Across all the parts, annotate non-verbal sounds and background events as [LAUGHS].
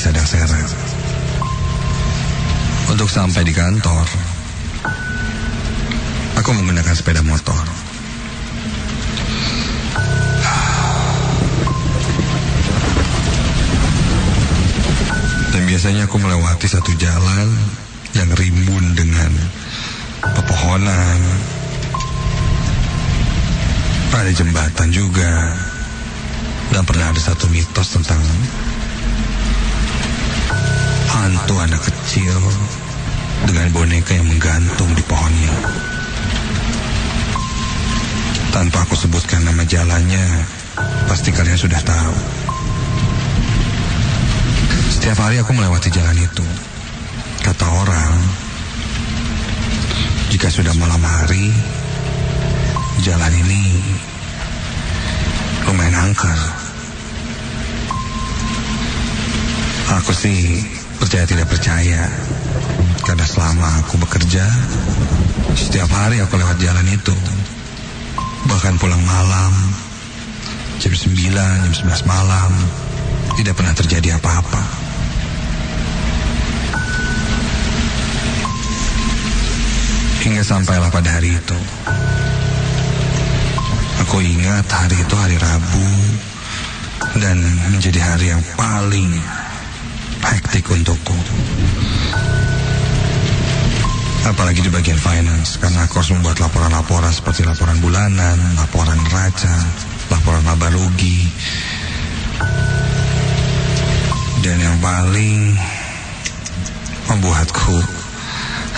berada di Sadang Serang. Untuk sampai di kantor, aku menggunakan sepeda motor. Dan biasanya aku melewati satu jalan yang rimbun dengan pepohonan. Ada jembatan juga. Dan pernah ada satu mitos tentang hantu anak kecil dengan boneka yang menggantung di pohonnya. Tanpa aku sebutkan nama jalannya, pasti kalian sudah tahu. Setiap hari aku melewati jalan itu. Kata orang, jika sudah malam hari, jalan ini lumayan angker. Aku sih percaya tidak percaya. Karena selama aku bekerja, setiap hari aku lewat jalan itu. Bahkan pulang malam, jam 9, jam 11 malam, tidak pernah terjadi apa-apa. Hingga sampailah pada hari itu. Aku ingat hari itu hari Rabu dan menjadi hari yang paling hektik untukku. Apalagi di bagian finance, karena aku harus membuat laporan-laporan seperti laporan bulanan, laporan neraca, laporan laba rugi. Dan yang paling membuatku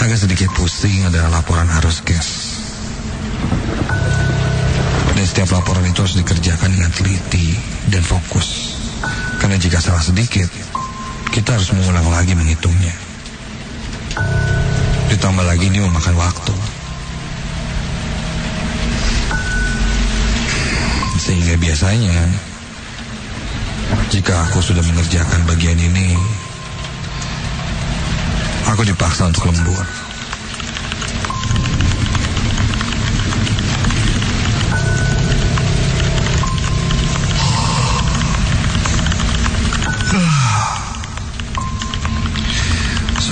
agak sedikit pusing adalah laporan arus gas. Dan setiap laporan itu harus dikerjakan dengan teliti dan fokus. Karena jika salah sedikit, kita harus mengulang lagi menghitungnya. Ditambah lagi ini memakan waktu. Sehingga biasanya jika aku sudah mengerjakan bagian ini, aku dipaksa untuk lembur.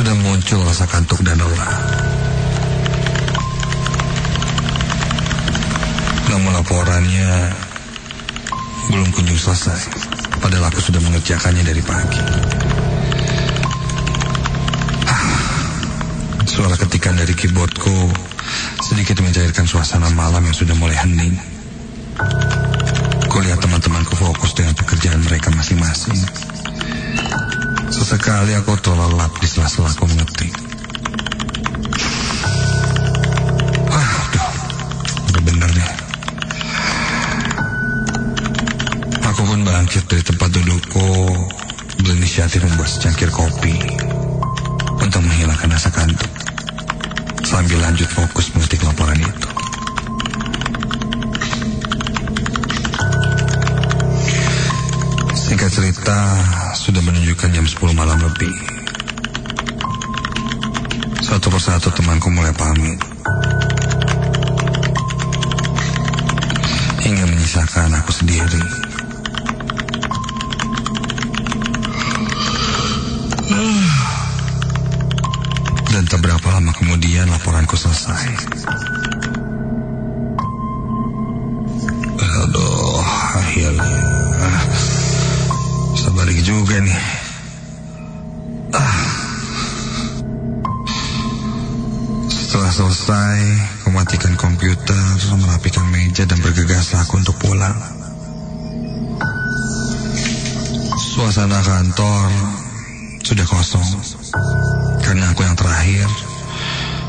Sudah muncul rasa kantuk dan lelah. Namun laporannya belum kunjung selesai. Padahal aku sudah mengerjakannya dari pagi. Ah, Suara ketikan dari keyboardku sedikit mencairkan suasana malam yang sudah mulai hening. Kulihat teman-temanku fokus dengan pekerjaan mereka masing-masing. Sesekali aku terlelap di sela-sela aku mengetik. Aduh, udah bener nih. Aku pun bangkit dari tempat dudukku berinisiatif membuat secangkir kopi untuk menghilangkan rasa kantuk sambil lanjut fokus mengetik laporan itu. Singkat cerita, sudah menunjukkan jam 10 malam lebih. Satu persatu temanku mulai pamit. Hingga menyisakan aku sendiri. Dan tak berapa lama kemudian laporanku selesai. Aduh, akhirnya. Balik juga nih. Ah. Setelah selesai, mematikan komputer, merapikan meja dan bergegas aku untuk pulang. Suasana kantor sudah kosong. Karena aku yang terakhir,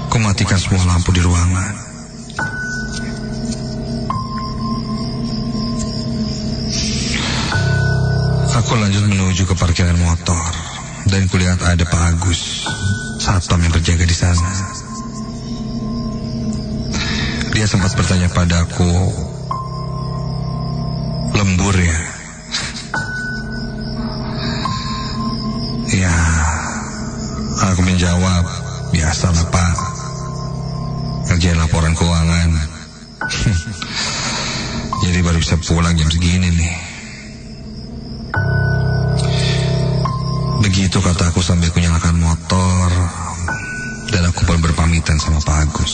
kumatikan semua lampu di ruangan. Aku lanjut menuju ke parkiran motor dan kulihat ada Pak Agus, satpam yang berjaga di sana. Dia sempat bertanya padaku, lembur ya? ya, aku menjawab, biasalah Pak, kerjaan laporan keuangan. [LAUGHS] Jadi baru bisa pulang jam segini nih. Begitu kataku sambil kunyalakan motor dan aku pun berpamitan sama Pak Agus.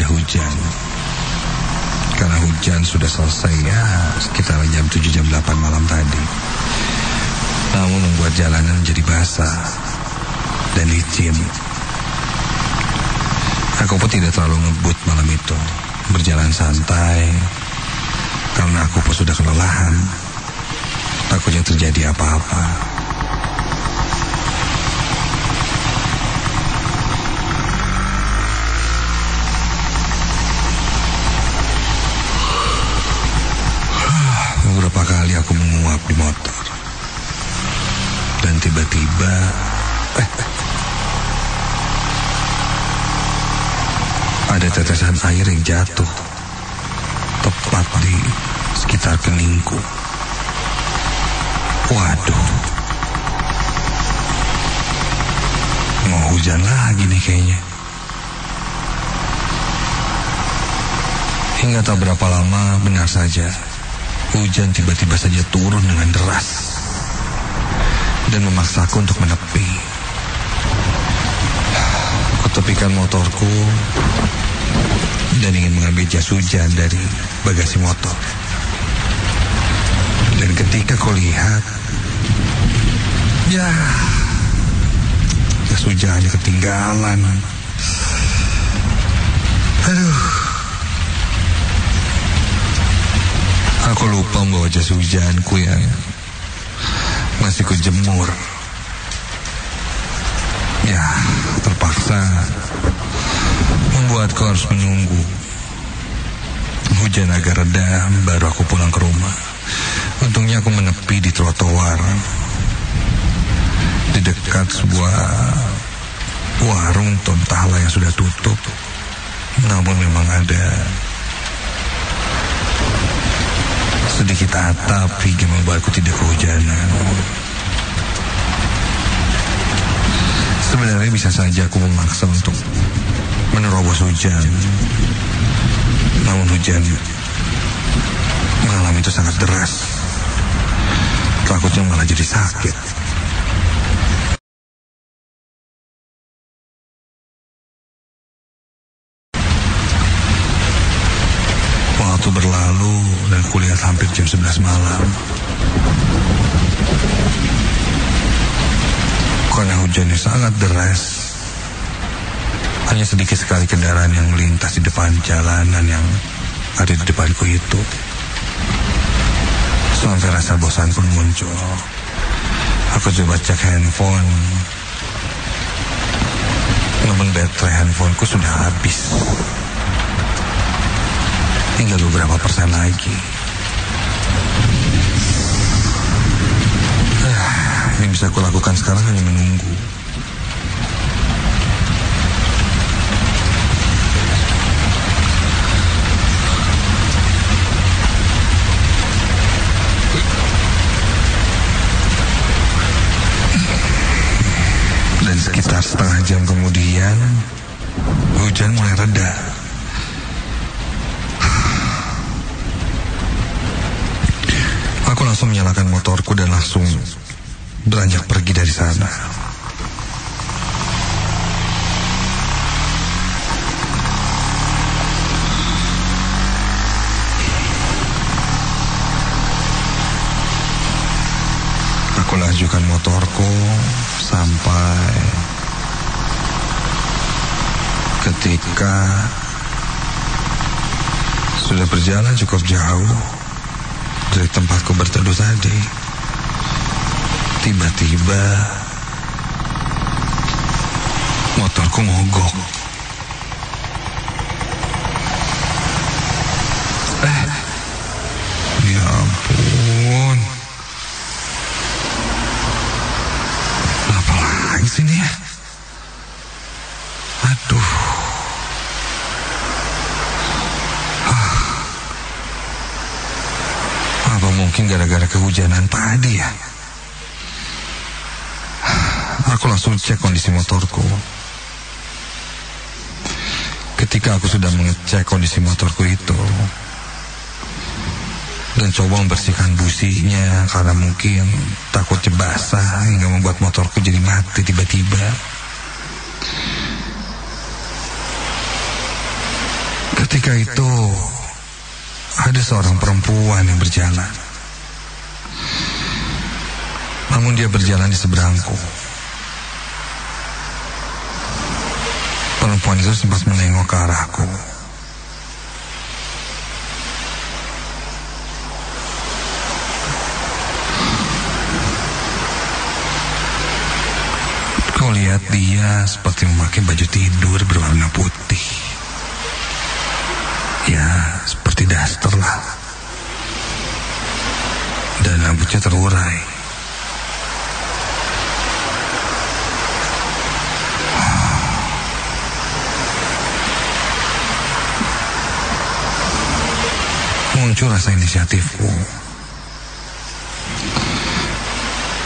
Udah hujan. Karena hujan sudah selesai ya sekitar jam 7 jam 8 malam tadi. Namun membuat jalanan menjadi basah dan licin. Aku pun tidak terlalu ngebut malam itu. Berjalan santai. Karena aku pun sudah kelelahan. Takutnya terjadi apa-apa. [SIGHS] Beberapa kali aku menguap di motor. Dan tiba-tiba... [LAUGHS] ada tetesan air yang jatuh tepat di sekitar keningku. Waduh, mau hujan lagi nih kayaknya. Hingga tak berapa lama benar saja hujan tiba-tiba saja turun dengan deras dan memaksaku untuk menepi. Kutepikan motorku dan ingin mengambil jas hujan dari bagasi motor. Dan ketika kau lihat, ya, jas hujannya ketinggalan. Aduh. Aku lupa membawa jas hujanku yang masih kujemur. Ya, membuatku harus menunggu. Hujan agak reda, baru aku pulang ke rumah. Untungnya aku menepi di trotoar. Di dekat sebuah warung tontala yang sudah tutup. Namun memang ada sedikit atap hingga membuatku tidak kehujanan. Sebenarnya bisa saja aku memaksa untuk menerobos hujan. Namun hujan malam itu sangat deras. Takutnya malah jadi sakit. Waktu berlalu dan kulihat hampir jam 11 malam. Karena hujannya sangat deras, hanya sedikit sekali kendaraan yang melintas di depan jalanan yang ada di depanku itu. Sampai rasa bosan pun muncul. Aku coba cek handphone. Namun baterai handphoneku sudah habis. Tinggal beberapa persen lagi. Yang bisa aku lakukan sekarang hanya menunggu. sekitar setengah jam kemudian hujan mulai reda. Aku langsung menyalakan motorku dan langsung beranjak pergi dari sana. Aku lanjutkan motorku sampai ketika sudah berjalan cukup jauh dari tempatku berteduh tadi. Tiba-tiba motorku mogok. Gara-gara kehujanan tadi ya? Aku langsung cek kondisi motorku. Ketika aku sudah mengecek kondisi motorku itu dan coba membersihkan businya karena mungkin takutnya basah hingga membuat motorku jadi mati tiba-tiba. Ketika itu ada seorang perempuan yang berjalan. Namun dia berjalan di seberangku. Perempuan itu sempat menengok ke arahku. Kau lihat dia seperti memakai baju tidur berwarna putih. Ya, seperti daster lah. Dan rambutnya terurai. Muncul rasa inisiatifku.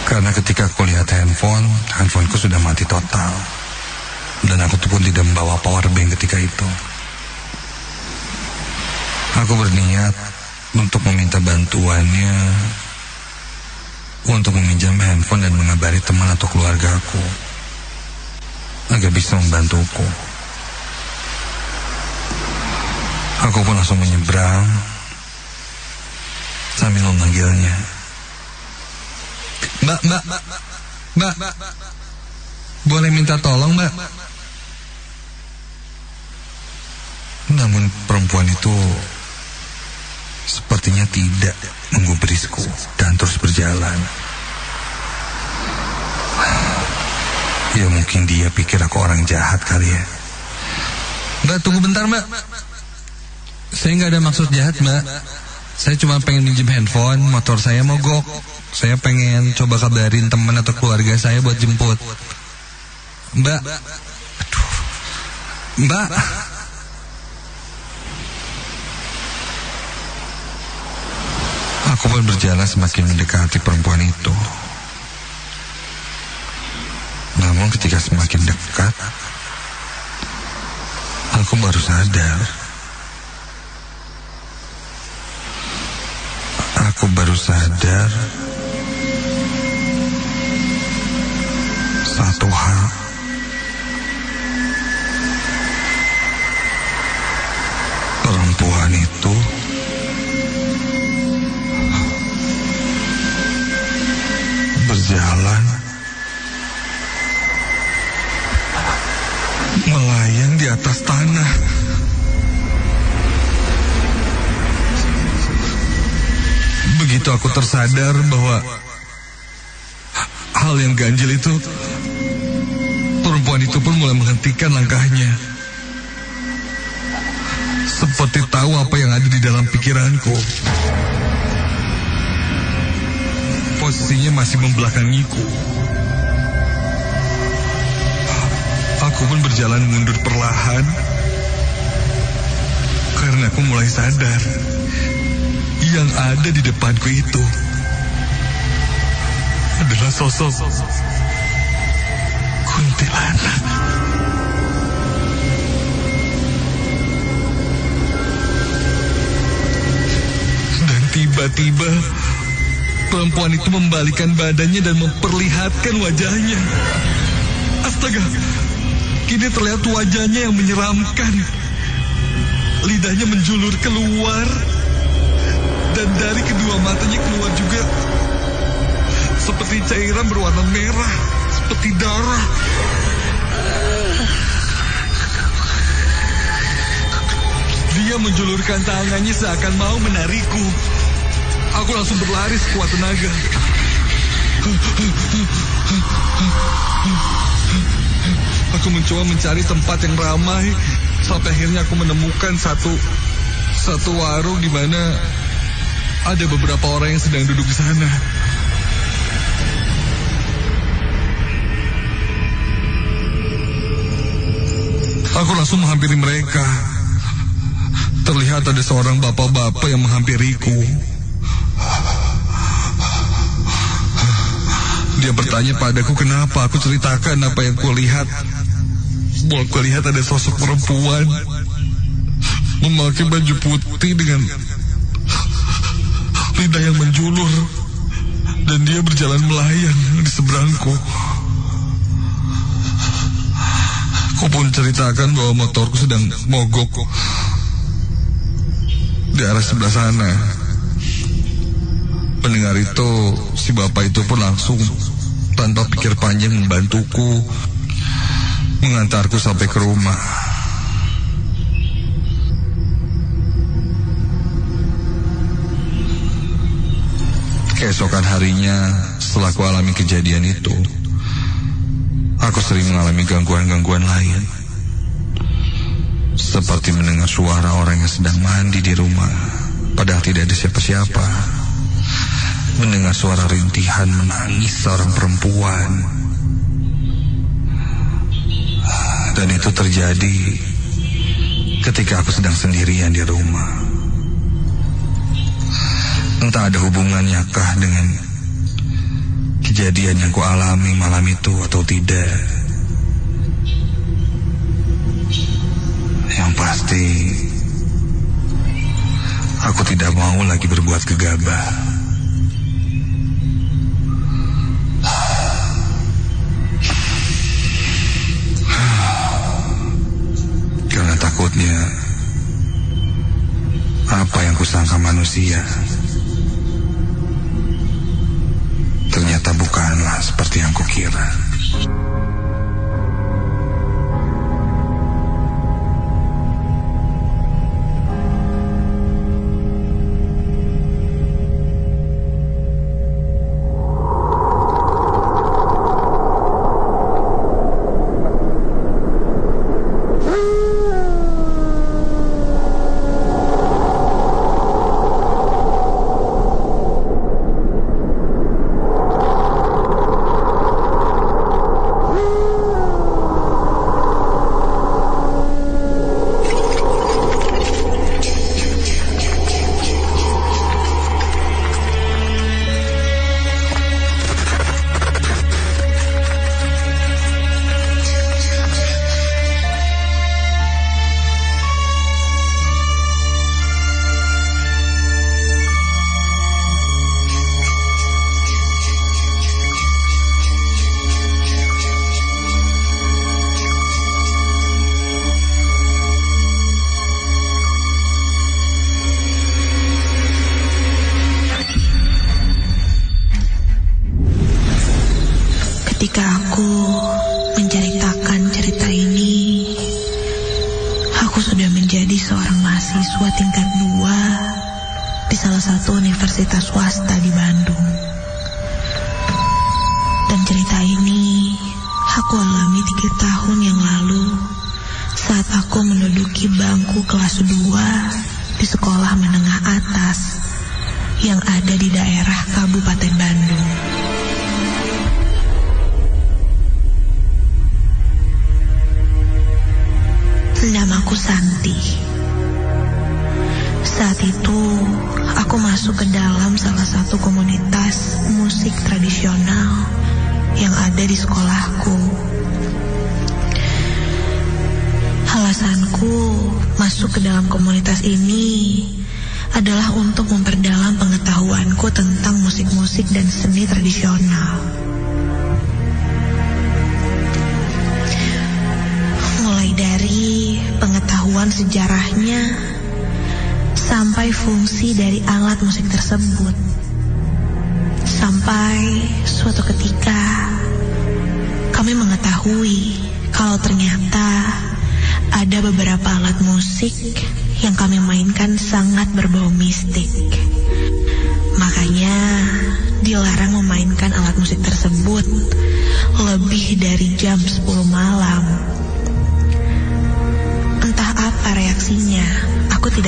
Karena ketika aku lihat handphone, handphoneku sudah mati total. Dan aku pun tidak membawa power bank ketika itu. Aku berniat untuk meminta bantuannya untuk meminjam handphone dan mengabari teman atau keluarga aku agar bisa membantuku. Aku pun langsung menyeberang sambil memanggilnya. Mbak, mbak, mbak, boleh minta tolong mbak? Namun perempuan itu sepertinya tidak menggubrisku dan terus berjalan. Ya mungkin dia pikir aku orang jahat kali ya. Mbak tunggu bentar mbak. Saya nggak ada maksud jahat mbak. Saya cuma pengen minjem handphone, motor saya mogok. Saya pengen coba kabarin teman atau keluarga saya buat jemput. Mbak, aduh, Mbak. Aku pun berjalan semakin mendekati perempuan itu. Namun ketika semakin dekat, aku baru sadar. Aku baru sadar satu hal. Perempuan itu berjalan melayang di atas tanah. Begitu aku tersadar bahwa hal yang ganjil itu, perempuan itu pun mulai menghentikan langkahnya. Seperti tahu apa yang ada di dalam pikiranku. Posisinya masih membelakangiku. Aku pun berjalan mundur perlahan karena aku mulai sadar yang ada di depanku itu adalah sosok kuntilanak. Dan tiba-tiba perempuan itu membalikan badannya dan memperlihatkan wajahnya. Astaga, kini terlihat wajahnya yang menyeramkan. Lidahnya menjulur keluar dari kedua matanya keluar juga seperti cairan berwarna merah, seperti darah. Dia menjulurkan tangannya seakan mau menarikku. Aku langsung berlari sekuat tenaga. Aku mencoba mencari tempat yang ramai sampai akhirnya aku menemukan satu satu warung di mana ada beberapa orang yang sedang duduk di sana. Aku langsung menghampiri mereka. Terlihat ada seorang bapak-bapak yang menghampiriku. Dia bertanya padaku kenapa aku ceritakan apa yang kulihat. Bahwa kulihat ada sosok perempuan memakai baju putih dengan lidah yang menjulur dan dia berjalan melayang di seberangku. Aku pun ceritakan bahwa motorku sedang mogok di arah sebelah sana. Mendengar itu, si bapak itu pun langsung tanpa pikir panjang membantuku mengantarku sampai ke rumah. Keesokan harinya, setelah ku alami kejadian itu, aku sering mengalami gangguan-gangguan lain. Seperti mendengar suara orang yang sedang mandi di rumah, padahal tidak ada siapa-siapa. Mendengar suara rintihan menangis seorang perempuan. Dan itu terjadi ketika aku sedang sendirian di rumah. Entah ada hubungannya kah dengan kejadian yang ku alami malam itu atau tidak. Yang pasti, aku tidak mau lagi berbuat gegabah. Karena takutnya apa yang kusangka manusia ternyata bukanlah seperti yang kukira.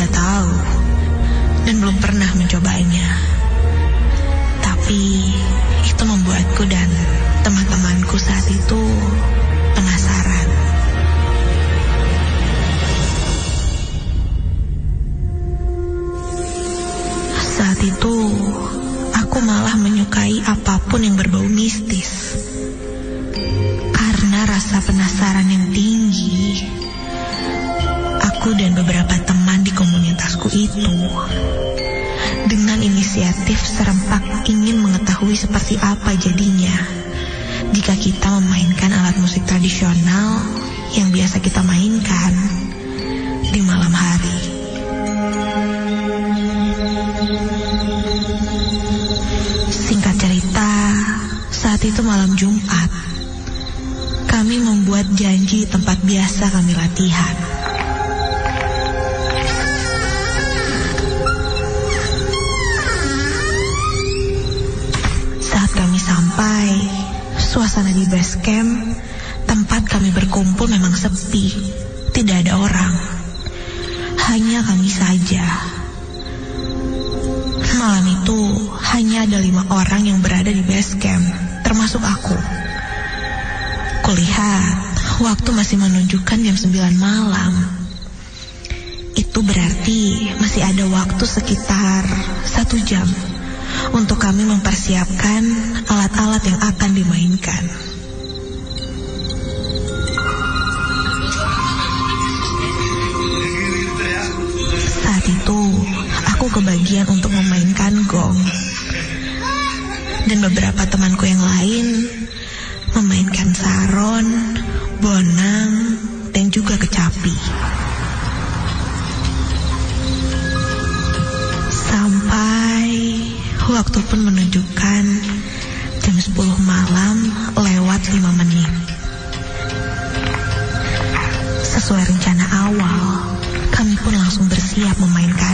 tidak tahu dan belum pernah mencobanya. Tapi itu membuatku dan teman-temanku saat itu penasaran. Saat itu aku malah menyukai apa pun yang berbau mistis. Karena rasa penasaran yang tinggi, aku dan beberapa itu. Dengan inisiatif serempak ingin mengetahui seperti apa jadinya jika kita memainkan alat musik tradisional yang biasa kita mainkan di malam hari. Singkat cerita, saat itu malam Jumat, kami membuat janji tempat biasa kami latihan. 10 malam lewat 5 menit. Sesuai rencana awal, kami pun langsung bersiap memainkan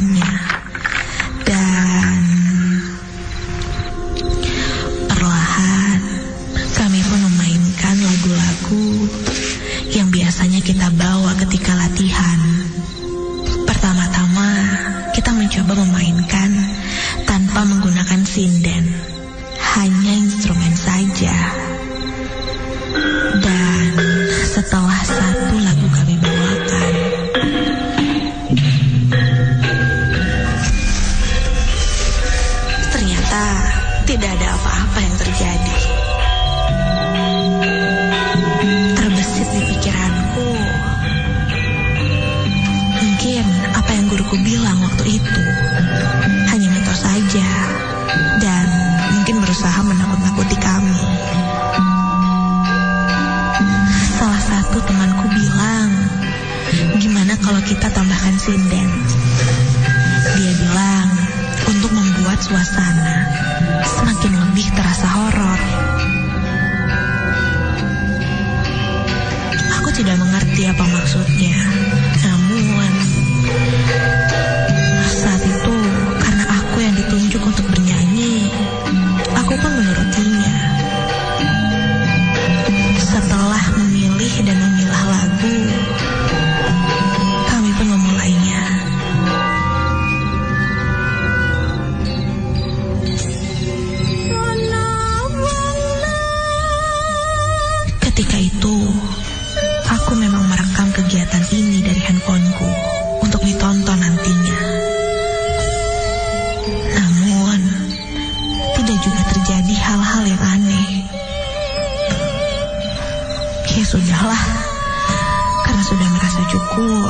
pukul.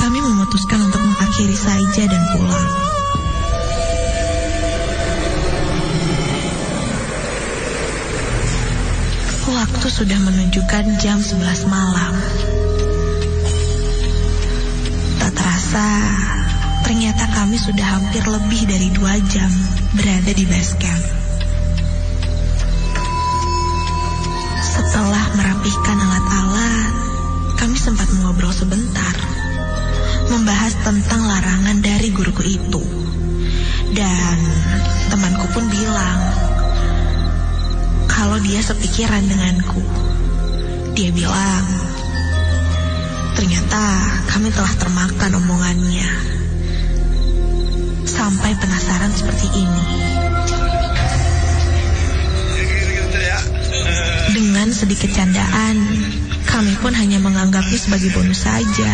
Kami memutuskan untuk mengakhiri saja dan pulang. Waktu sudah menunjukkan jam 11 malam. Tak terasa, ternyata kami sudah hampir lebih dari dua jam berada di base camp. Setelah merapihkan alat sebentar. Membahas tentang larangan dari guruku itu. Dan temanku pun bilang kalau dia sepikiran denganku. Dia bilang, ternyata kami telah termakan omongannya. Sampai penasaran seperti ini. Dengan sedikit candaan, kami pun hanya menganggapnya sebagai bonus saja.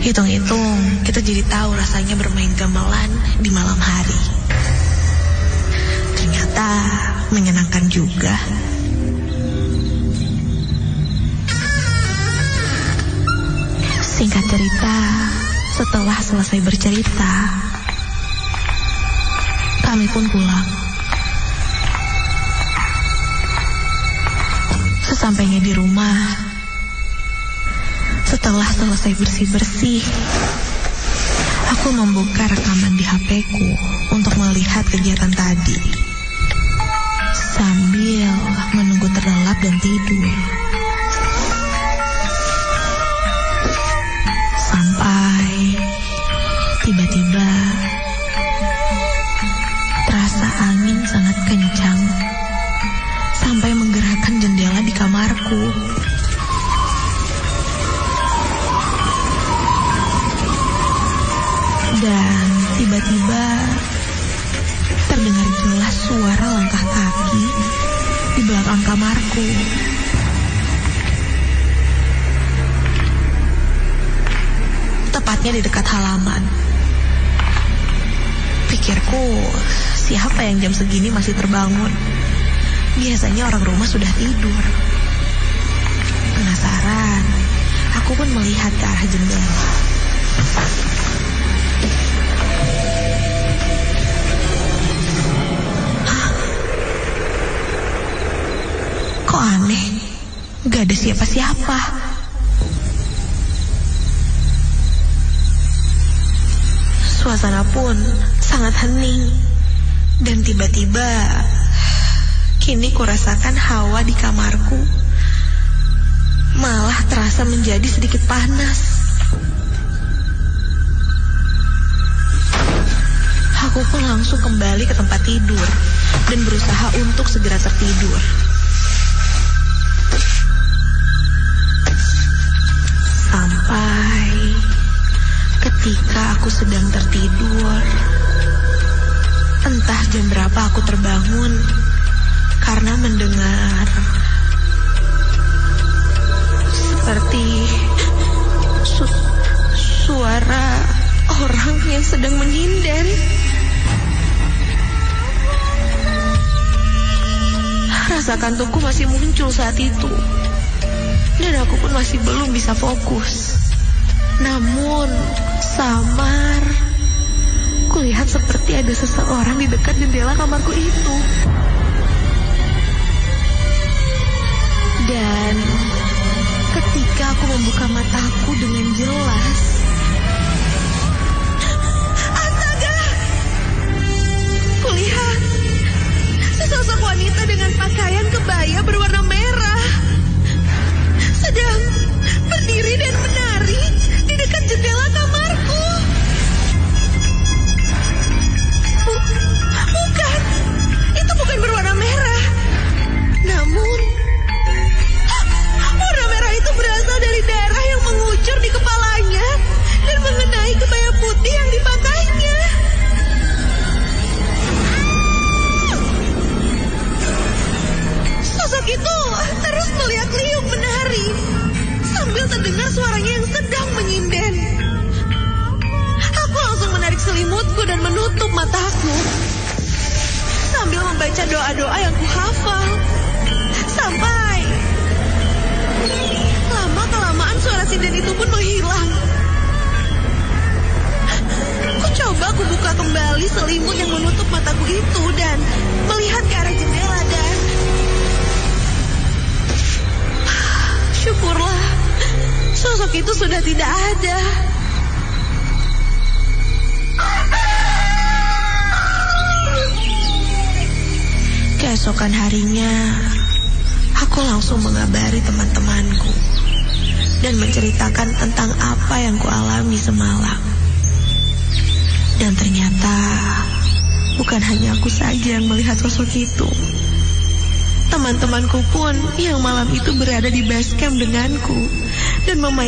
Hitung-hitung, kita jadi tahu rasanya bermain gamelan di malam hari. Ternyata menyenangkan juga. Singkat cerita, setelah selesai bercerita, kami pun pulang. Sesampainya di rumah, setelah selesai bersih-bersih, aku membuka rekaman di HP-ku untuk melihat kegiatan tadi. Sambil menunggu terlelap dan tidur. Sampai tiba-tiba di dekat halaman. Pikirku, siapa yang jam segini masih terbangun? Biasanya orang rumah sudah tidur. Penasaran, aku pun melihat ke arah jendela. Kok aneh? Gak ada siapa-siapa. Suasana pun sangat hening. Dan tiba-tiba Kini kurasakan hawa di kamarku malah terasa menjadi sedikit panas. Aku pun langsung kembali ke tempat tidur dan berusaha untuk segera tertidur. Sampai ketika aku sedang tertidur, entah jam berapa aku terbangun karena mendengar seperti su suara orang yang sedang menyinden. Rasa kantukku masih muncul saat itu. Dan aku pun masih belum bisa fokus. Namun, samar. Kulihat seperti ada seseorang di dekat jendela kamarku itu. Dan ketika aku membuka mataku dengan jelas, astaga! Kulihat sesosok wanita dengan pakaian kebaya berwarna merah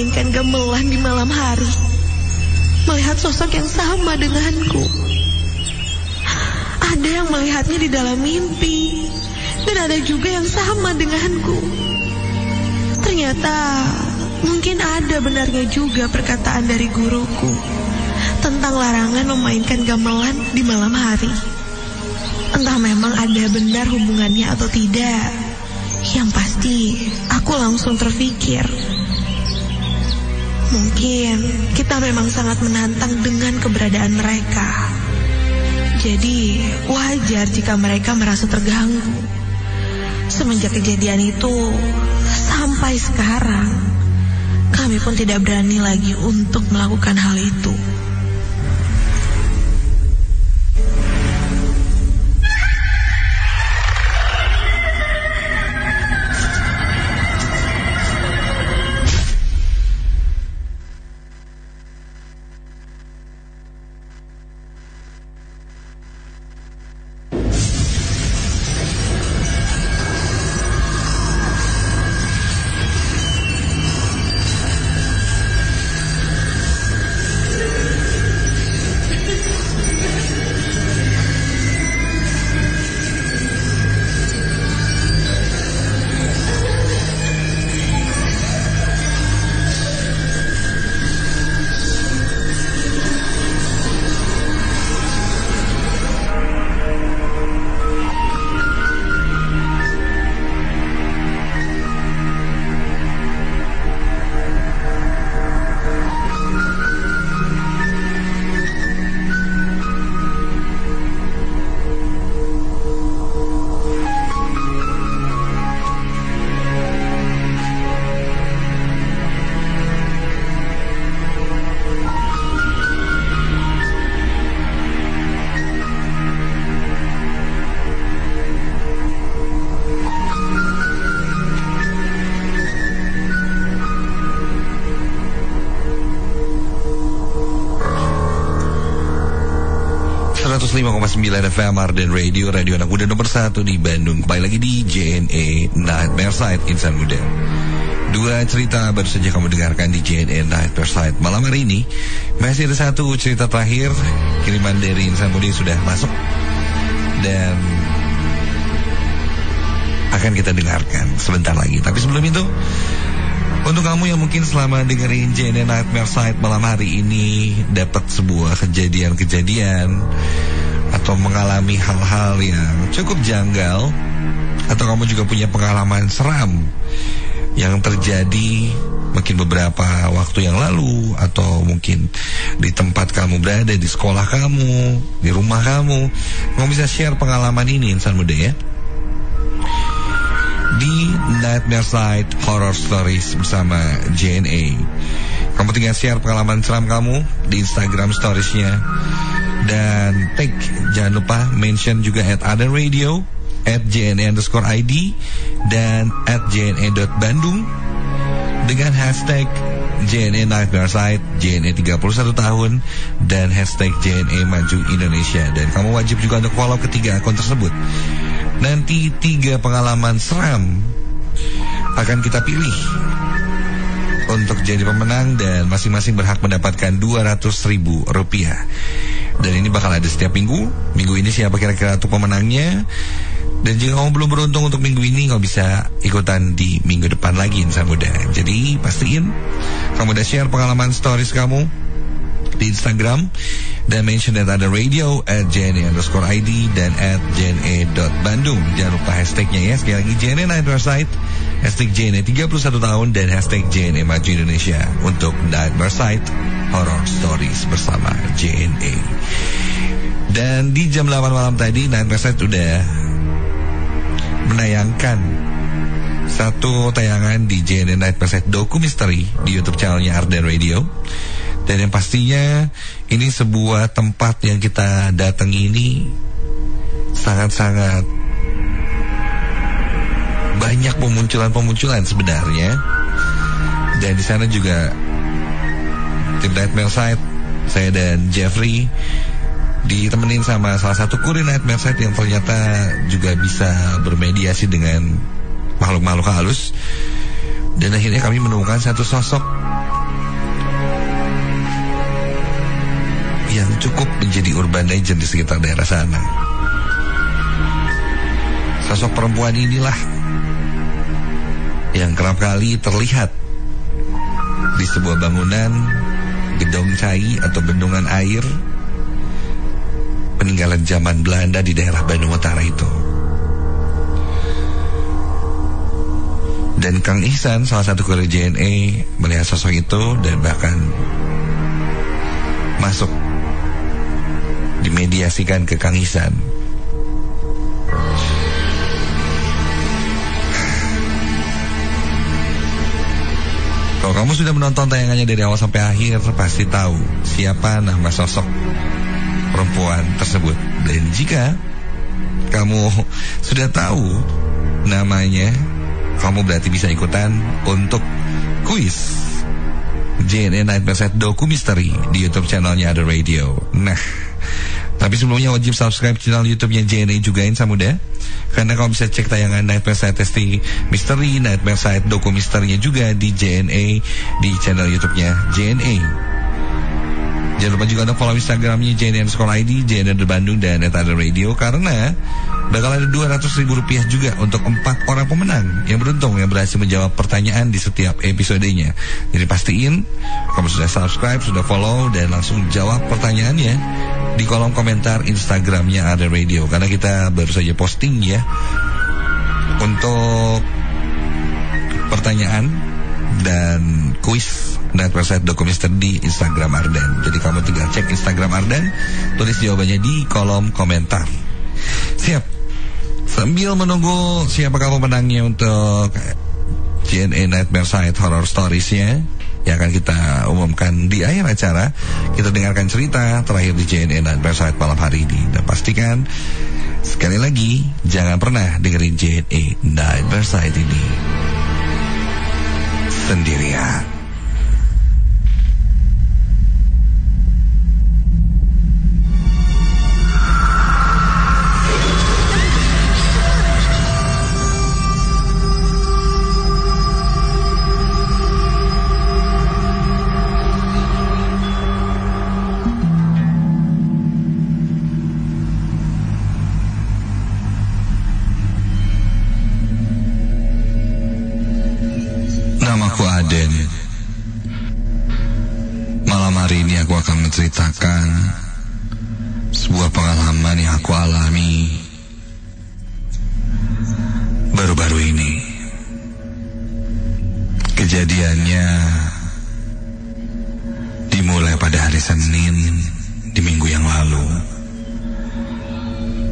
memainkan gamelan di malam hari. Melihat sosok yang sama denganku. Ada yang melihatnya di dalam mimpi dan ada juga yang sama denganku. Ternyata mungkin ada benarnya juga perkataan dari guruku tentang larangan memainkan gamelan di malam hari. Entah memang ada benar hubungannya atau tidak. Yang pasti, aku langsung terpikir. Mungkin kita memang sangat menantang dengan keberadaan mereka. Jadi, wajar jika mereka merasa terganggu. Semenjak kejadian itu, sampai sekarang, kami pun tidak berani lagi untuk melakukan hal itu. FM Arden Radio Radio anak muda nomor satu di Bandung. Kembali lagi di JNE Nightmare Side Insan Muda. Dua cerita baru saja kamu dengarkan di JNE Nightmare Side Malam hari ini. Masih ada satu cerita terakhir Kiriman dari Insan Muda sudah masuk. Dan Akan kita dengarkan sebentar lagi. Tapi sebelum itu untuk kamu yang mungkin selama dengerin JNE Nightmare Side malam hari ini dapat sebuah kejadian-kejadian atau mengalami hal-hal yang cukup janggal atau kamu juga punya pengalaman seram yang terjadi mungkin beberapa waktu yang lalu atau mungkin di tempat kamu berada di sekolah kamu di rumah kamu. Kamu bisa share pengalaman ini insan muda ya. Di Nightmare Side Horror Stories bersama JNA kamu tinggal share pengalaman seram kamu di Instagram storiesnya dan tag jangan lupa mention juga at other radio at jne underscore id dan at jne.bandung dengan hashtag JNE Nightmare Side, JNE 31 tahun, dan hashtag JNE Maju Indonesia. Dan kamu wajib juga untuk follow ketiga akun tersebut. Nanti tiga pengalaman seram akan kita pilih untuk jadi pemenang dan masing-masing berhak mendapatkan 200 ribu rupiah. Dan ini bakal ada setiap minggu. Minggu ini siapa kira-kira untuk pemenangnya? Dan jika kamu belum beruntung untuk minggu ini Kamu bisa ikutan di minggu depan lagi Insan Muda. Jadi pastiin. Kamu udah share pengalaman stories kamu Di Instagram Dan mention that ada radio At JNE underscore ID Dan at JNE.Bandung Jangan lupa hashtagnya ya Sekali lagi JNE Night Site Hashtag JNE 31 tahun Dan hashtag JNE Maju Indonesia Untuk Nightmare Site Horror Stories bersama JNE. Dan di jam 8 malam tadi Night Reset udah menayangkan satu tayangan di JNE Night Reset Doku Misteri di YouTube channelnya Arden Radio. Dan yang pastinya ini sebuah tempat yang kita datangi ini sangat-sangat banyak pemunculan-pemunculan sebenarnya. Dan di sana juga tim Nightmare Side, saya dan Jeffrey ditemenin sama salah satu kurir Nightmare Side yang ternyata juga bisa bermediasi dengan makhluk-makhluk halus. Dan akhirnya kami menemukan satu sosok menjadi urban legend di sekitar daerah sana. Sosok perempuan inilah yang kerap kali terlihat di sebuah bangunan gedung cai atau bendungan air peninggalan zaman Belanda di daerah Bandung Utara itu. Dan Kang Ihsan, salah satu kurir JNE, melihat sosok itu dan bahkan masuk dimediasikan ke Kang Ihsan. Kalau kamu sudah menonton tayangannya dari awal sampai akhir, pasti tahu siapa nama sosok perempuan tersebut. Dan jika kamu sudah tahu namanya, kamu berarti bisa ikutan untuk kuis JNN Night Message Doku Misteri di YouTube channelnya ada radio. Nah, tapi sebelumnya wajib subscribe channel YouTube-nya JNE juga Samuda. Karena kamu bisa cek tayangan Nightmare Side Testi Misteri, Nightmare Side Doku Misterinya juga di JNE di channel YouTube-nya JNE. Jangan lupa juga untuk follow Instagramnya JNN Sekolah ID, JNN The Bandung, dan Netada Radio karena bakal ada 200 ribu rupiah juga untuk empat orang pemenang yang beruntung yang berhasil menjawab pertanyaan di setiap episodenya. Jadi pastiin kamu sudah subscribe, sudah follow, dan langsung jawab pertanyaannya di kolom komentar Instagramnya ada radio karena kita baru saja posting ya untuk pertanyaan dan kuis dan website Dokumister di Instagram Ardan. Jadi kamu tinggal cek Instagram Ardan, tulis jawabannya di kolom komentar. Siap. Sambil menunggu siapakah pemenangnya untuk JNE Nightmare Side Horror Stories-nya yang akan kita umumkan di akhir acara. Kita dengarkan cerita terakhir di JNE Nightmare Side malam hari ini. Dan pastikan sekali lagi jangan pernah dengerin Nightmare Side ini sendirian. Menceritakan sebuah pengalaman yang aku alami baru-baru ini. Kejadiannya dimulai pada hari Senin di minggu yang lalu.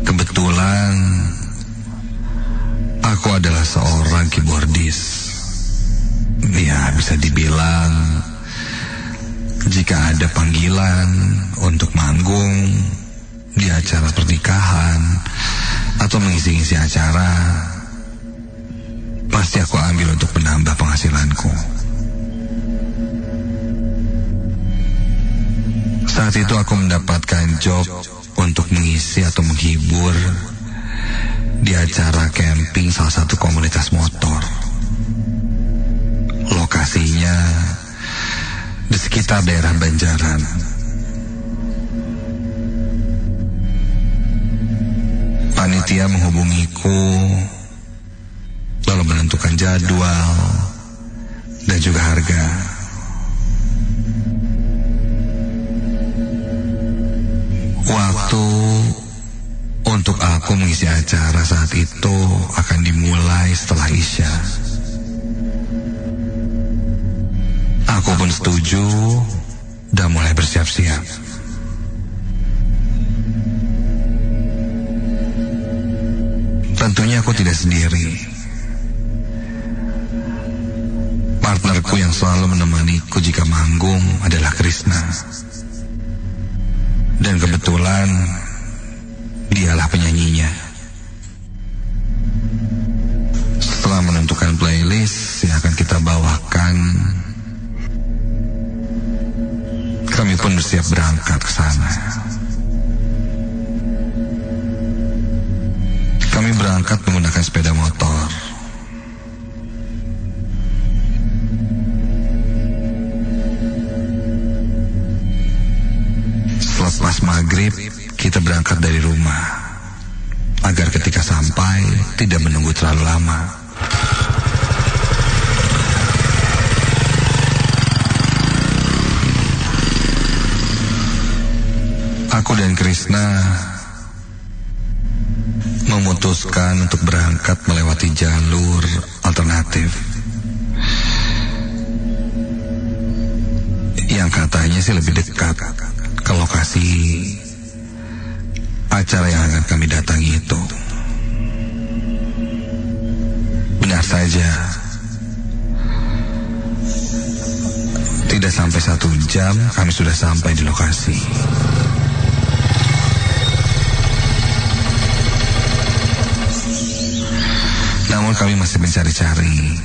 Kebetulan aku adalah seorang keyboardis. Ya, bisa dibilang jika ada panggilan untuk manggung di acara pernikahan atau mengisi-ngisi acara, pasti aku ambil untuk menambah penghasilanku. Saat itu aku mendapatkan job untuk mengisi atau menghibur di acara camping salah satu komunitas motor. Lokasinya di sekitar daerah Banjaran. Panitia menghubungiku lalu menentukan jadwal dan juga harga. Waktu untuk aku mengisi acara saat itu akan dimulai setelah Isya. Aku pun setuju dan mulai bersiap-siap. Tentunya aku tidak sendiri. Partnerku yang selalu menemaniku jika manggung adalah Krishna. Dan kebetulan dialah penyanyinya. Setelah menentukan playlist yang akan kita bawakan, kami pun bersiap berangkat ke sana. Kami berangkat menggunakan sepeda motor. Selepas maghrib, kita berangkat dari rumah. Agar ketika sampai, tidak menunggu terlalu lama. Aku dan Krishna memutuskan untuk berangkat melewati jalur alternatif. Yang katanya sih lebih dekat ke lokasi acara yang akan kami datangi itu. Benar saja, tidak sampai satu jam kami sudah sampai di lokasi. Kami masih mencari-cari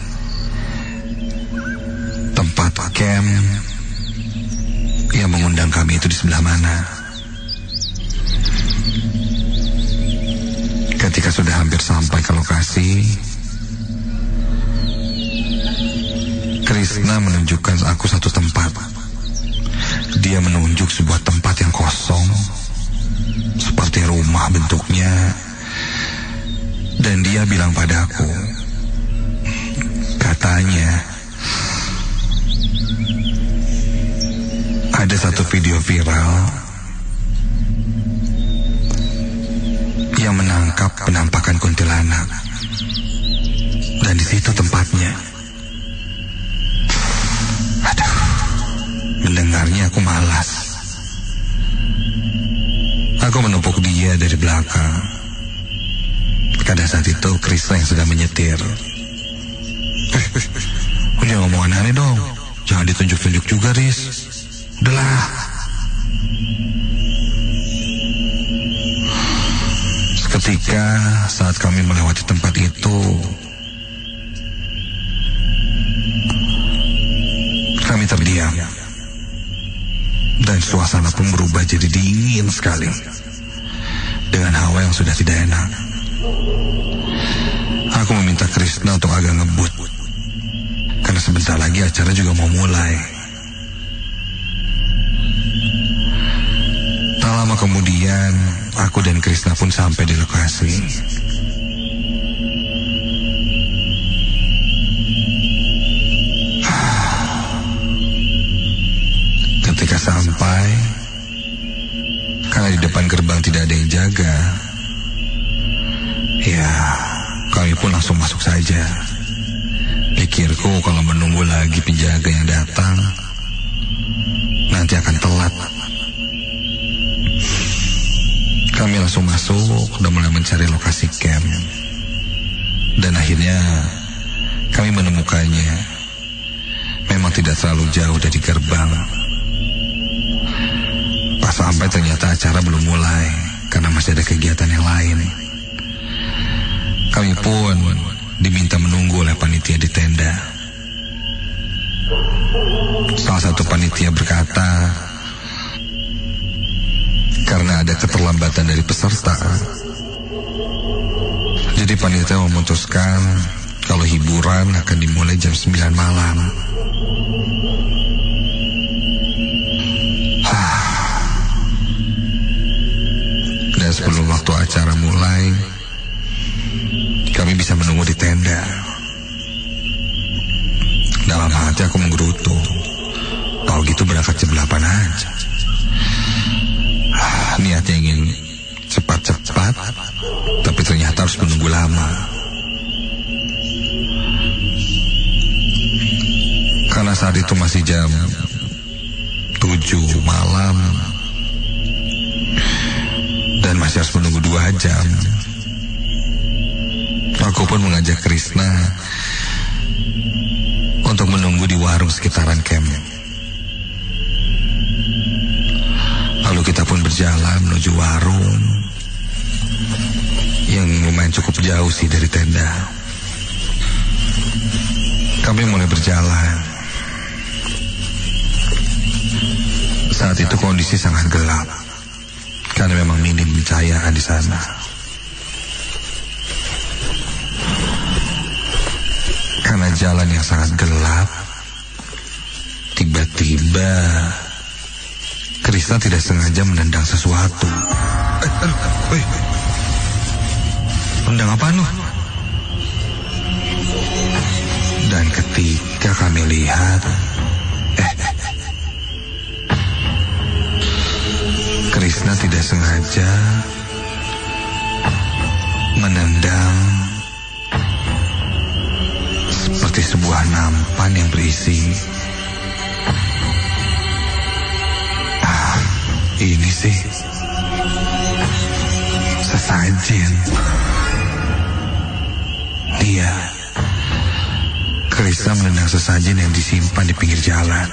tempat camp yang mengundang kami itu di sebelah mana. Ketika sudah hampir sampai ke lokasi, Krishna menunjukkan aku satu tempat. Dia menunjuk sebuah tempat yang kosong, seperti rumah bentuknya, dan dia bilang padaku, katanya, ada satu video viral yang menangkap penampakan kuntilanak. Dan di situ tempatnya. Aduh, mendengarnya aku malas. Aku menepuk dia dari belakang. Pada saat itu Krista yang sedang menyetir. Eh, eh, jangan ngomong aneh-aneh dong. Jangan ditunjuk-tunjuk juga, Riz. Udahlah. Seketika saat kami melewati tempat itu, kami terdiam. Dan suasana pun berubah jadi dingin sekali. Dengan hawa yang sudah tidak enak. Aku meminta Krishna untuk agak ngebut. Karena sebentar lagi acara juga mau mulai. Tak lama kemudian, aku dan Krishna pun sampai di lokasi. Ketika sampai, karena di depan gerbang tidak ada yang jaga, ya kami pun langsung masuk saja. Pikirku kalau menunggu lagi penjaga yang datang, nanti akan telat. Kami langsung masuk dan mulai mencari lokasi camp. Dan akhirnya kami menemukannya. Memang tidak terlalu jauh dari gerbang. Pas sampai ternyata acara belum mulai karena masih ada kegiatan yang lain. Kami pun diminta menunggu oleh panitia di tenda. Salah satu panitia berkata, karena ada keterlambatan dari peserta. Jadi panitia memutuskan kalau hiburan akan dimulai jam 9 malam. Dan sebelum waktu acara mulai, kami bisa menunggu di tenda. Dalam hati aku menggerutu. Kalau gitu berangkat jam 8 aja. Ah, niatnya ingin cepat-cepat, tapi ternyata harus menunggu lama. Karena saat itu masih jam 7 malam dan masih harus menunggu dua jam. Aku pun mengajak Krishna untuk menunggu di warung sekitaran camp. Lalu kita pun berjalan menuju warung yang lumayan cukup jauh sih dari tenda. Kami mulai berjalan. Saat itu kondisi sangat gelap karena memang minim pencahayaan di sana. Karena jalan yang sangat gelap, tiba-tiba Krishna tidak sengaja menendang sesuatu. Aduh, eh. Tendang apa lu? Dan ketika kami lihat, eh, Krishna tidak sengaja menendang sebuah nampan yang berisi ah, ini sih sesajen. Iya, Krishna menendang sesajen yang disimpan di pinggir jalan.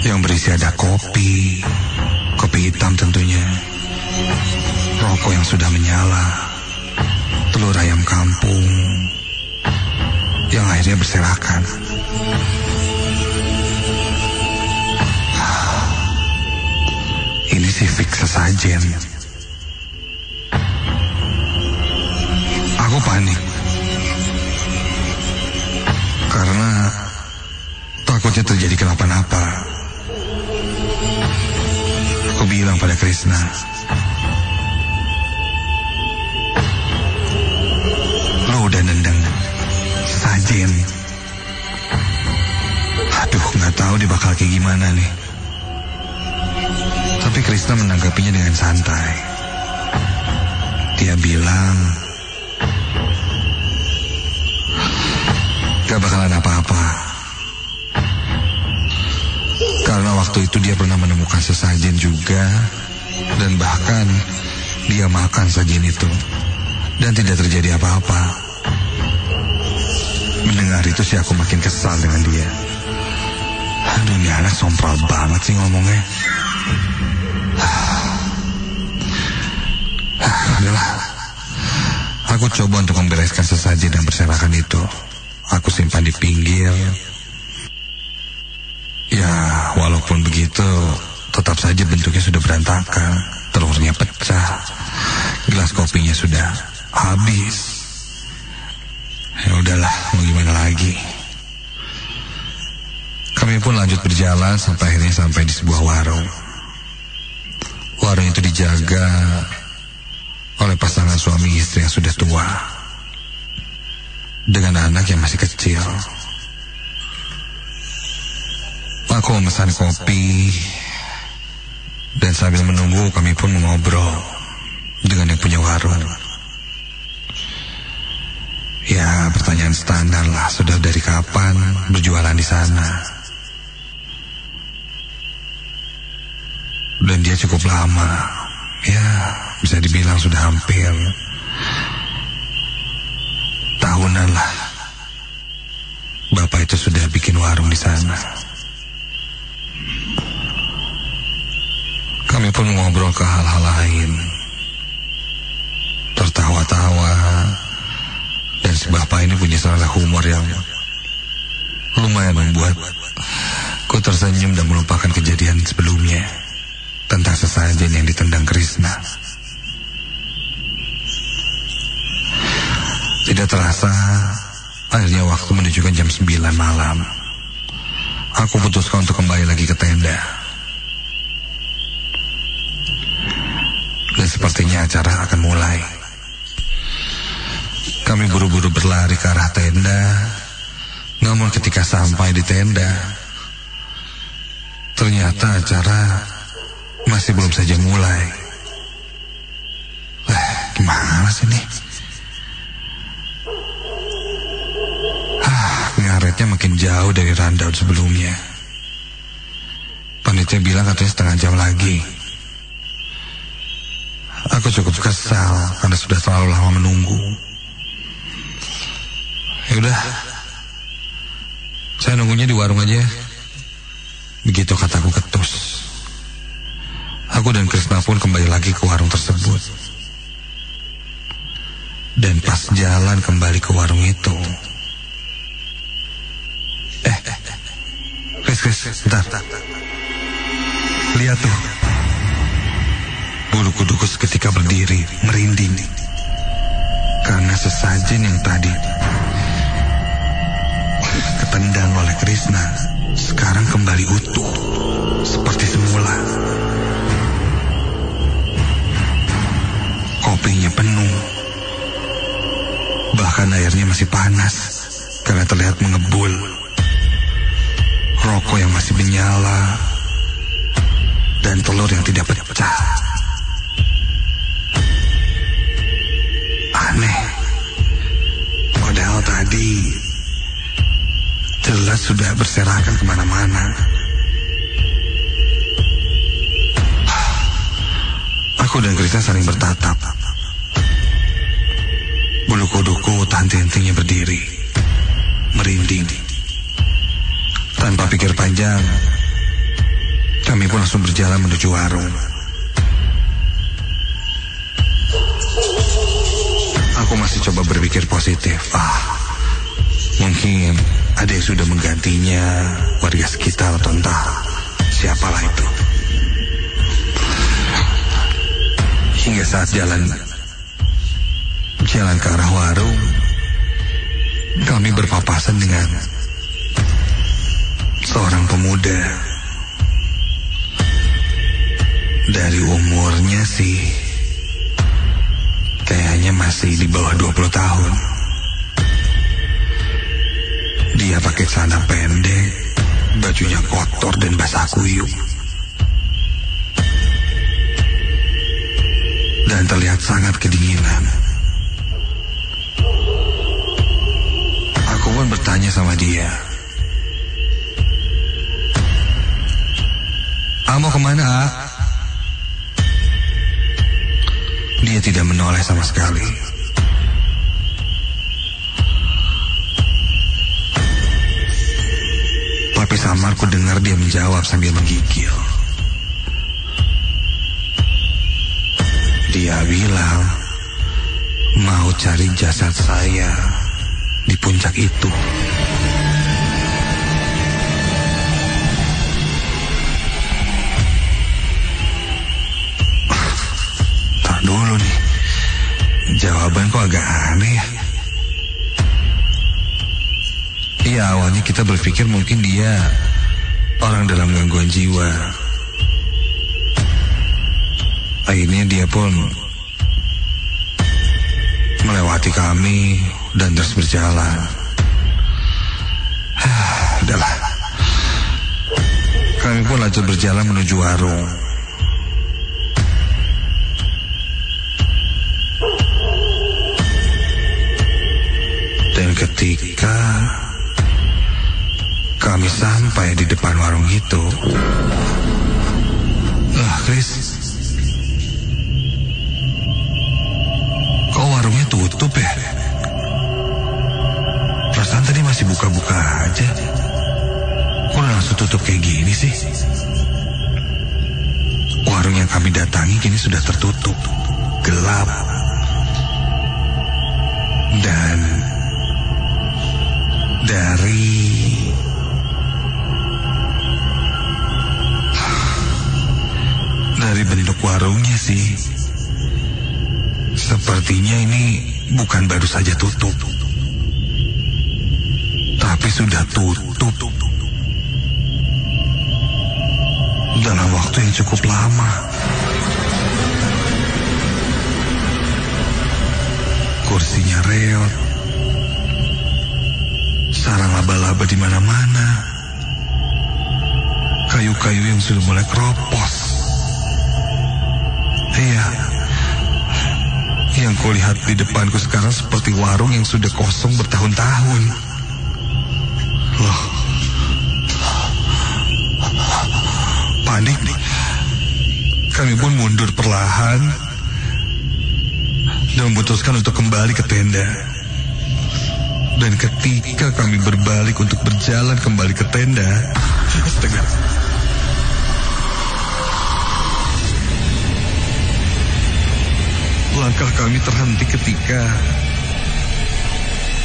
Yang berisi ada kopi, kopi hitam tentunya, rokok yang sudah menyala, telur ayam kampung, yang akhirnya berserakan. Ini sih fix sesajen. Aku panik. Karena takutnya terjadi kenapa-napa. Aku bilang pada Krishna, lo udah nendang sajen. Aduh, nggak tahu dia bakal kayak gimana nih. Tapi Krishna menanggapinya dengan santai. Dia bilang, gak bakalan apa-apa. Karena waktu itu dia pernah menemukan sesajen juga, dan bahkan dia makan sajen itu, dan tidak terjadi apa-apa. Mendengar itu sih aku makin kesal dengan dia. Aduh, ini anak sompral banget sih ngomongnya. Adalah, aku coba untuk membereskan sesajen dan berserakan itu. Aku simpan di pinggir. Ya, walaupun begitu, tetap saja bentuknya sudah berantakan. Telurnya pecah. Gelas kopinya sudah habis. Ya udahlah, mau gimana lagi. Kami pun lanjut berjalan sampai akhirnya sampai di sebuah warung. Warung itu dijaga oleh pasangan suami istri yang sudah tua dengan anak yang masih kecil. Aku memesan kopi dan sambil menunggu kami pun mengobrol dengan yang punya warung. Ya, pertanyaan standar lah, sudah dari kapan berjualan di sana? Dan dia cukup lama. Ya, bisa dibilang sudah hampir tahunan lah. Bapak itu sudah bikin warung di sana. Kami pun ngobrol ke hal-hal lain. Tertawa-tawa. Bapak ini punya selera humor yang lumayan membuat ku tersenyum dan melupakan kejadian sebelumnya tentang sesajen yang ditendang Krishna. Tidak terasa, akhirnya waktu menunjukkan jam 9 malam. Aku putuskan untuk kembali lagi ke tenda. Dan sepertinya acara akan mulai. Kami buru-buru berlari ke arah tenda. Namun ketika sampai di tenda, ternyata acara masih belum saja mulai. Eh, gimana sih nih? ngaretnya makin jauh dari rundown sebelumnya. Panitia bilang katanya setengah jam lagi. Aku cukup kesal karena sudah terlalu lama menunggu. Yaudah, saya nunggunya di warung aja. Begitu kataku ketus. Aku dan Krisna pun kembali lagi ke warung tersebut. Dan pas jalan kembali ke warung itu, Chris, bentar. Lihat tuh. Bulu kuduku seketika berdiri, merinding. Karena sesajen yang tadi ketendang oleh Krishna sekarang kembali utuh seperti semula. Kopinya penuh. Bahkan airnya masih panas karena terlihat mengebul. Rokok yang masih menyala dan telur yang tidak pecah. Aneh. Padahal tadi jelas sudah berserakan ke mana-mana. Aku dan Krista saling bertatap. Bulu kuduku tahan hentinya berdiri, merinding. Tanpa pikir panjang, kami pun langsung berjalan menuju warung. Aku masih coba berpikir positif. Ah, ada yang sudah menggantinya, warga sekitar atau entah siapalah itu. Hingga saat jalan jalan ke arah warung, kami berpapasan dengan seorang pemuda. Dari umurnya sih kayaknya masih di bawah 20 tahun. Dia pakai celana pendek, bajunya kotor dan basah kuyup. Dan terlihat sangat kedinginan. Aku pun bertanya sama dia. Ah, mau ke mana, ah? Dia tidak menoleh sama sekali. Tapi samar ku dengar dia menjawab sambil menggigil. Dia bilang mau cari jasad saya di puncak itu. Tak dulu nih. Jawaban kok agak aneh ya. Iya awalnya kita berpikir mungkin dia orang dalam gangguan jiwa. Akhirnya dia pun melewati kami dan terus berjalan. [SIGHS] Udahlah. Kami pun lanjut berjalan menuju warung. Dan ketika kami sampai di depan warung itu, lah Chris, kok warungnya tutup ya? Perasaan tadi masih buka-buka aja. Kok langsung tutup kayak gini sih? Warung yang kami datangi kini sudah tertutup, gelap, dan dari dari bentuk warungnya sih. Sepertinya ini bukan baru saja tutup. Tapi sudah tutup. Dalam waktu yang cukup lama. Kursinya reot. Sarang laba-laba di mana-mana. Kayu-kayu yang sudah mulai keropos. Iya. Yang kulihat di depanku sekarang seperti warung yang sudah kosong bertahun-tahun. Loh. Panik. Kami pun mundur perlahan dan memutuskan untuk kembali ke tenda. Dan ketika kami berbalik untuk berjalan kembali ke tenda, [LAUGHS] astaga. Langkah kami terhenti ketika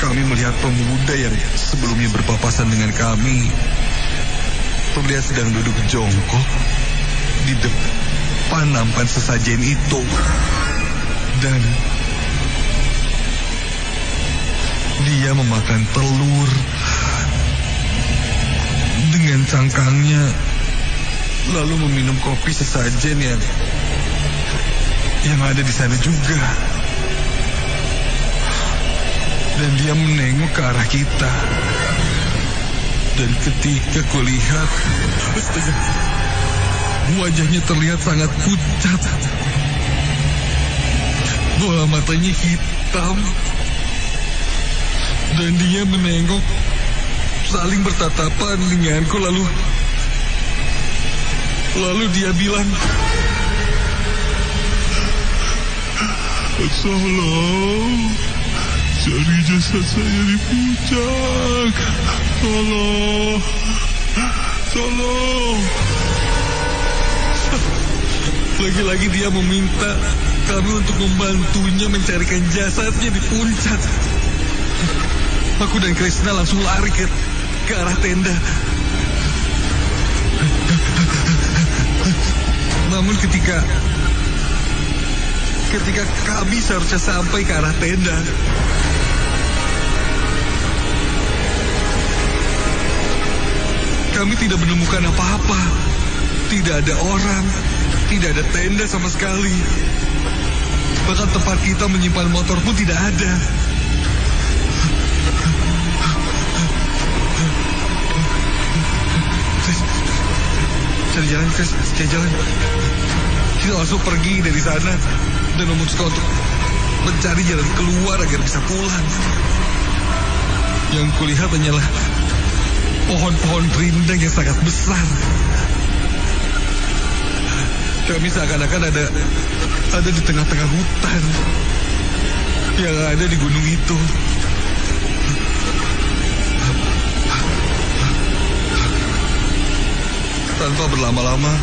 kami melihat pemuda yang sebelumnya berpapasan dengan kami terlihat sedang duduk jongkok di depan nampan sesajen itu. Dan dia memakan telur dengan cangkangnya lalu meminum kopi sesajen yang yang ada di sana juga. Dan dia menengok ke arah kita. Dan ketika kulihat, wajahnya terlihat sangat pucat. Bola matanya hitam. Dan dia menengok saling bertatapan denganku lalu lalu dia bilang Tolong Cari jasad saya di puncak Tolong Tolong Lagi-lagi dia meminta kami untuk membantunya mencarikan jasadnya di puncak. Aku dan Krishna langsung lari ke, ke arah tenda. Namun ketika ketika kami seharusnya sampai ke arah tenda. Kami tidak menemukan apa-apa. Tidak ada orang, tidak ada tenda sama sekali. Bahkan tempat kita menyimpan motor pun tidak ada. Cari jalan, Chris, cari jalan. Kita langsung pergi dari sana dan memutuskan untuk mencari jalan keluar agar bisa pulang. Yang kulihat hanyalah pohon-pohon rindang yang sangat besar. Kami seakan-akan ada ada di tengah-tengah hutan yang ada di gunung itu. Tanpa berlama-lama,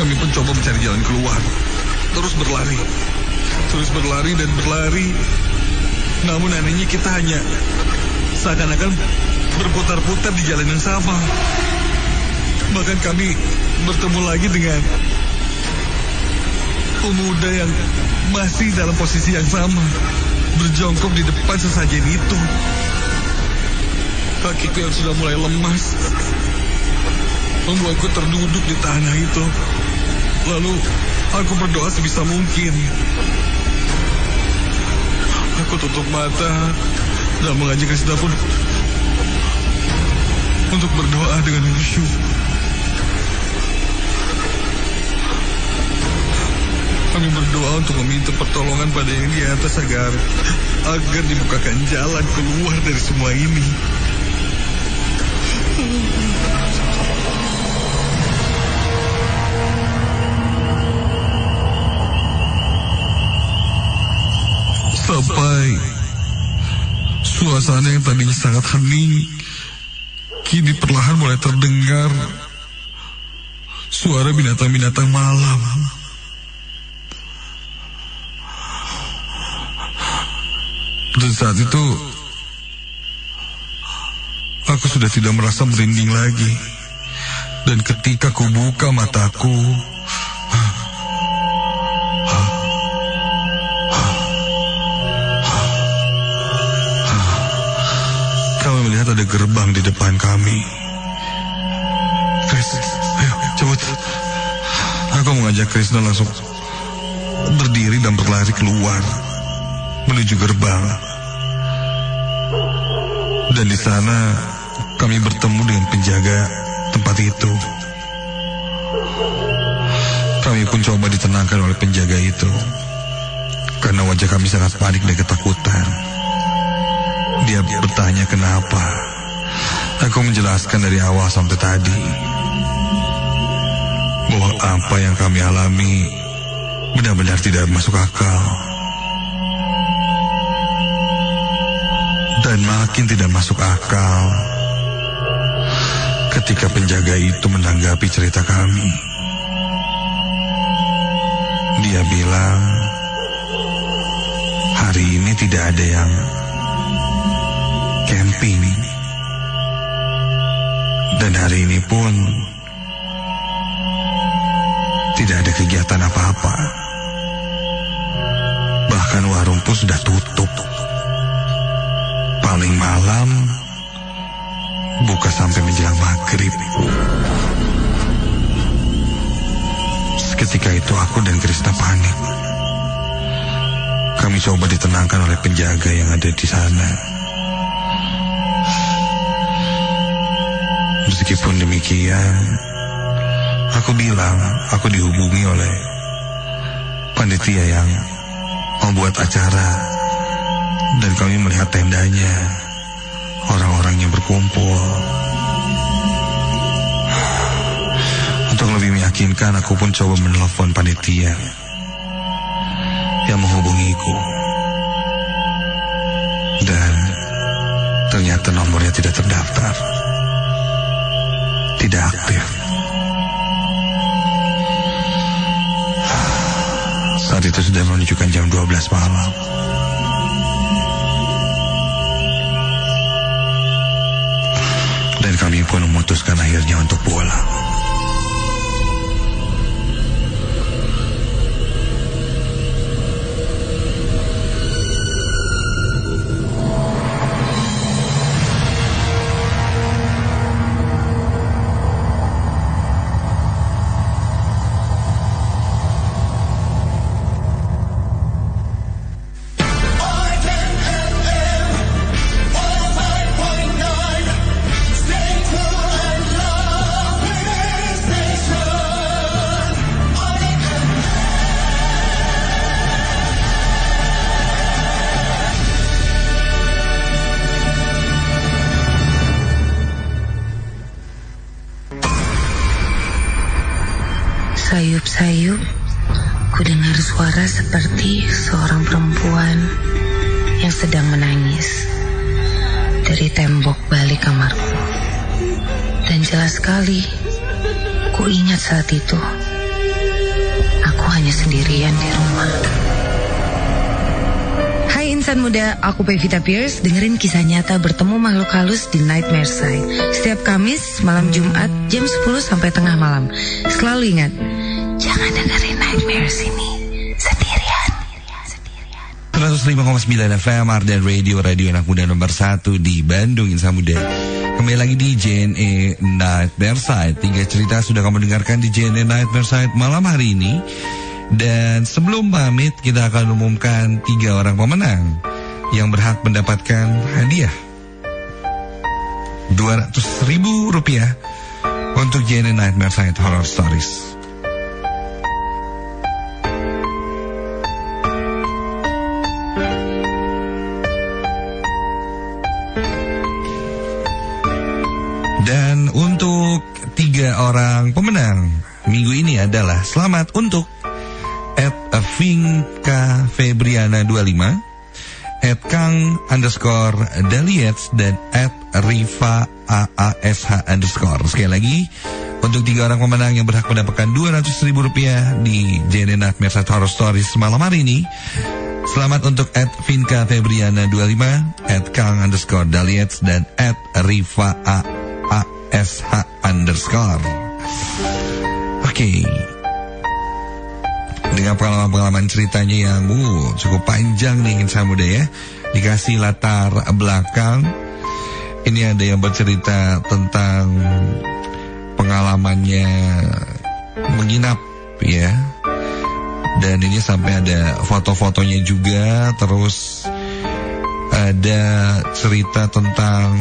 kami pun coba mencari jalan keluar. Terus berlari. Terus berlari dan berlari. Namun anehnya kita hanya seakan-akan berputar-putar di jalan yang sama. Bahkan kami bertemu lagi dengan pemuda yang masih dalam posisi yang sama. Berjongkok di depan sesajen itu. Kakiku yang sudah mulai lemas membuatku terduduk di tanah itu. Lalu aku berdoa sebisa mungkin. Aku tutup mata dan mengajak Krishna pun untuk berdoa dengan khusyuk. Kami berdoa untuk meminta pertolongan pada yang di atas agar agar dibukakan jalan keluar dari semua ini. Sampai suasana yang tadinya sangat hening kini perlahan mulai terdengar suara binatang-binatang malam. Dan saat itu aku sudah tidak merasa merinding lagi. Dan ketika ku buka mataku, ada gerbang di depan kami. Chris, ayo cepet. Aku mengajak Krishna langsung berdiri dan berlari keluar menuju gerbang. Dan di sana kami bertemu dengan penjaga tempat itu. Kami pun coba ditenangkan oleh penjaga itu. Karena wajah kami sangat panik dan ketakutan. Dia bertanya kenapa. Aku menjelaskan dari awal sampai tadi. Bahwa apa yang kami alami benar-benar tidak masuk akal. Dan makin tidak masuk akal ketika penjaga itu menanggapi cerita kami. Dia bilang, hari ini tidak ada yang camping. Dan hari ini pun tidak ada kegiatan apa-apa. Bahkan warung pun sudah tutup. Paling malam buka sampai menjelang maghrib. Seketika itu aku dan Krista panik. Kami coba ditenangkan oleh penjaga yang ada di sana. Meskipun demikian, aku bilang aku dihubungi oleh panitia yang membuat acara dan kami melihat tendanya, orang-orang yang berkumpul. Untuk lebih meyakinkan, aku pun coba menelpon panitia yang menghubungiku. Dan ternyata nomornya tidak terdaftar. Tidak aktif. Saat itu sudah menunjukkan jam 12 malam. Dan kami pun memutuskan akhirnya untuk pulang. Itu, aku hanya sendirian di rumah. Hai insan muda, aku Pevita Pierce, dengerin kisah nyata bertemu makhluk halus di Nightmare Side. Setiap Kamis, malam Jumat, jam 10 sampai tengah malam. Selalu ingat, jangan dengerin Nightmares ini sendirian. 105,9 FM Arden Radio Radio anak muda nomor 1 di Bandung Insan Muda Kembali lagi di JNE Nightmare Side. Tiga cerita sudah kamu dengarkan di JNE Nightmare Side malam hari ini. Dan sebelum pamit kita akan umumkan tiga orang pemenang Yang berhak mendapatkan hadiah. 200 ribu rupiah Untuk JNE Nightmare Side Horror Stories adalah selamat untuk at Vinka Febriana 25 at Kang underscore Daliets dan at Riva AASH underscore. Sekali lagi untuk tiga orang pemenang yang berhak mendapatkan 200 ribu rupiah di JNN Nightmare Side Horror Stories malam hari ini Selamat untuk at Vinka Febriana 25 at Kang underscore Daliets dan at Riva AASH underscore Oke Dengan pengalaman-pengalaman ceritanya yang uh, cukup panjang nih Insan Muda ya. Dikasih latar belakang. Ini ada yang bercerita tentang pengalamannya menginap ya. Dan ini sampai ada foto-fotonya juga. Terus ada cerita tentang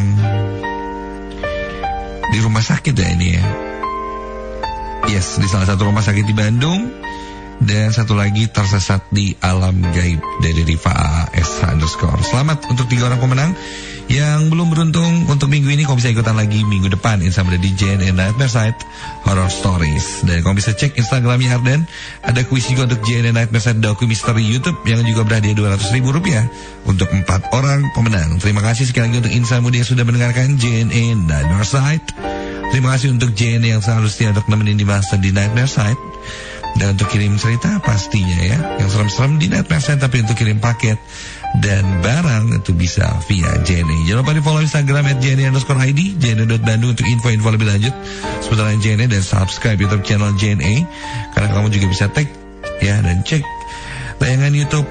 di rumah sakit ya ini ya yes di salah satu rumah sakit di Bandung dan satu lagi tersesat di alam gaib dari Riva S underscore. Selamat untuk tiga orang pemenang yang belum beruntung untuk minggu ini. Kau bisa ikutan lagi minggu depan insya Allah di JNN Nightmare Site Horror Stories. Dan kau bisa cek Instagramnya Arden. Ada kuis juga untuk JNN Nightmare Site Doku Misteri YouTube yang juga berhadiah 200 ribu rupiah untuk empat orang pemenang. Terima kasih sekali lagi untuk Insan Muda yang sudah mendengarkan JNN Nightmare Site. Terima kasih untuk JNN yang selalu setia untuk nemenin di masa di Nightmare Site. Dan untuk kirim cerita pastinya ya. Yang serem-serem di net website Tapi untuk kirim paket dan barang itu bisa via JNE Jangan lupa di follow Instagram at JNE underscore ID JNE.Bandung untuk info-info lebih lanjut. Seputar JNE dan subscribe YouTube channel JNE Karena kamu juga bisa tag ya Dan cek tayangan YouTube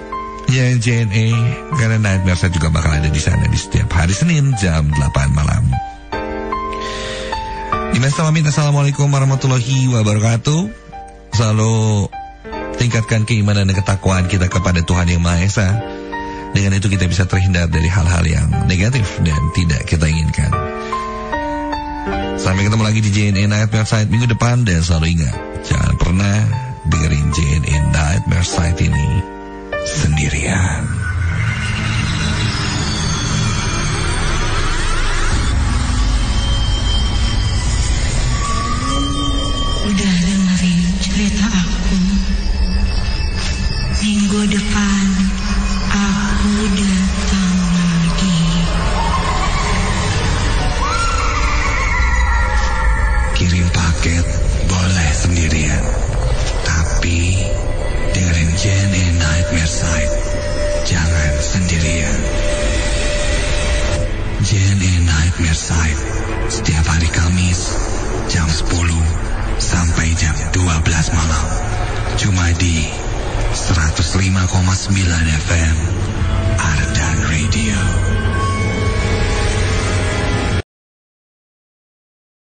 ya JNE Karena Nightmare saya juga bakal ada di sana Di setiap hari Senin jam 8 malam Dimas Pamit Assalamualaikum warahmatullahi wabarakatuh Selalu tingkatkan keimanan dan ketakwaan kita kepada Tuhan Yang Maha Esa. Dengan itu kita bisa terhindar dari hal-hal yang negatif dan tidak kita inginkan. Sampai ketemu lagi di JNE Nightmare Site minggu depan dan selalu ingat, jangan pernah dengerin JNE Nightmare Site ini sendirian. Udah 12 malam. Cuma di 105,9 FM Ardan Radio.